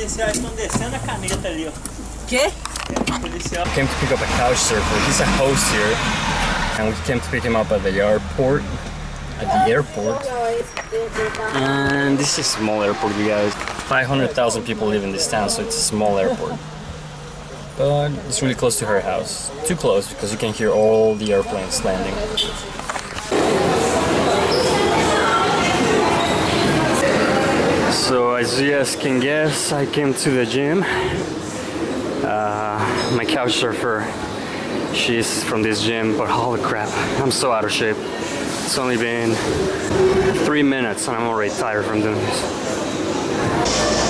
policiais estão descendo a caneta ali, ó. Quê? Policial. came to pick up a couch surfer. He's a host here, and we came to pick him up at the airport. At the airport. And this is a small airport, you guys. 500,000 people live in this town, so it's a small airport. But it's really close to her house. Too close because you can hear all the airplanes landing. So as you guys can guess, I came to the gym. Uh, my couch surfer, she's from this gym, but holy crap, I'm so out of shape. It's only been three minutes and I'm already tired from doing this.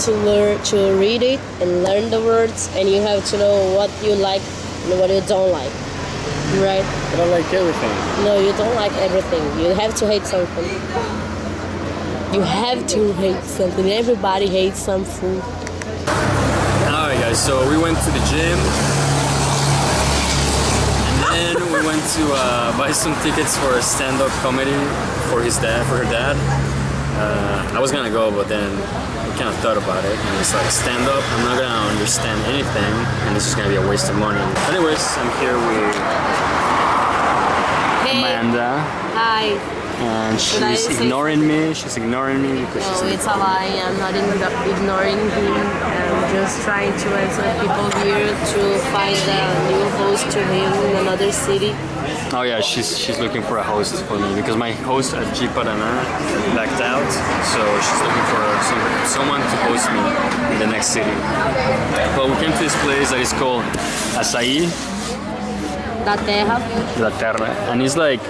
To learn to read it and learn the words, and you have to know what you like and what you don't like. Right? I don't like everything. No, you don't like everything. You have to hate something. You have to hate something. Everybody hates some food. Alright guys, so we went to the gym and then we went to uh, buy some tickets for a stand-up comedy for his dad, for her dad. Uh, I was gonna go, but then we kind of thought about it, and it's like stand-up. I'm not gonna understand anything, and it's just gonna be a waste of money. Anyways, I'm here with Hey, Amanda, hi. And she's ignoring me. She's ignoring me because No, she's it's a lie. I'm not igno- ignoring him. I'm just trying to answer people here to find a new host to him in another city. Oh yeah, she's she's looking for a host for me because my host at Ji-Paraná backed out, so she's looking for some, someone to host me in the next city. But we came to this place that is called Açaí Da terra, La Terra, and it's like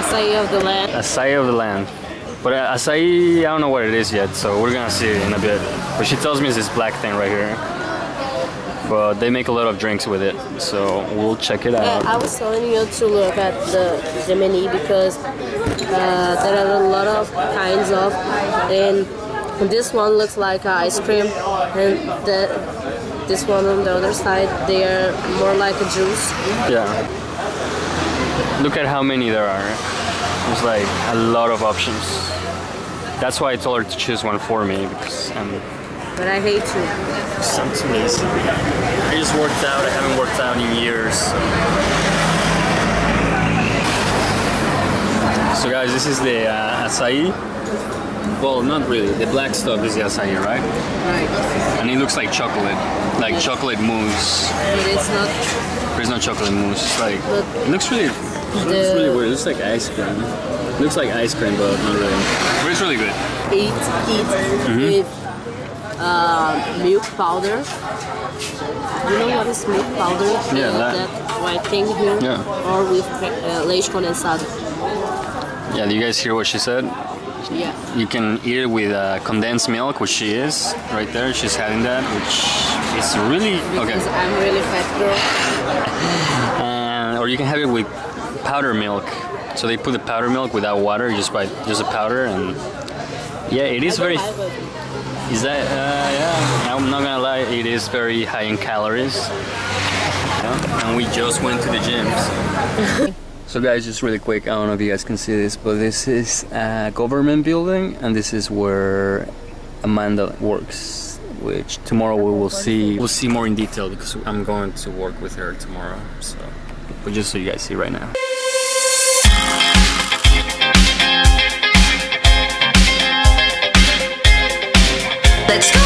açaí of the land. Açaí of the land. But uh, Açaí, I don't know what it is yet, so we're gonna see in a bit. But she tells me it's this black thing right here. But they make a lot of drinks with it, so we'll check it Yeah, out. I was telling you to look at the, the menu because uh, there are a lot of kinds of, and this one looks like ice cream, and the, this one on the other side they are more like a juice. Yeah. Look at how many there are. There's like a lot of options. That's why I told her to choose one for me because I'm, But I hate to. I'm too. I just worked out. I haven't worked out in years. So. So guys, this is the uh, acai. Well, not really. The black stuff is the acai, right? Right. And it looks like chocolate, like chocolate mousse. But it's not There's no chocolate mousse. It's like But it looks really, it looks really weird. It looks like ice cream. It looks like ice cream, but not really. But it's really good. eat it with uh, milk powder. You know what is milk powder? Yeah, that. that white thing here. Yeah. Or with uh, leite condensado. Yeah, do you guys hear what she said? Yeah. You can eat it with uh, condensed milk, which she is right there. She's having that, which is really okay. Because I'm really fat girl. And or you can have it with powder milk. So they put the powder milk without water, just by just a powder, and yeah, it is very. I don't have it. Is that uh, yeah? I'm not gonna lie, it is very high in calories. Yeah, And we just went to the gyms. so guys, just really quick, I don't know if you guys can see this, but this is a government building, and this is where Amanda works. Which tomorrow we will see. We'll see more in detail because I'm going to work with her tomorrow. So, but just so you guys see right now. Let's go.